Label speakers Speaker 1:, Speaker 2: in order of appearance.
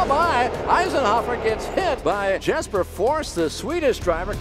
Speaker 1: Oh my! Eisenhofer gets hit by Jesper Force, the Swedish driver.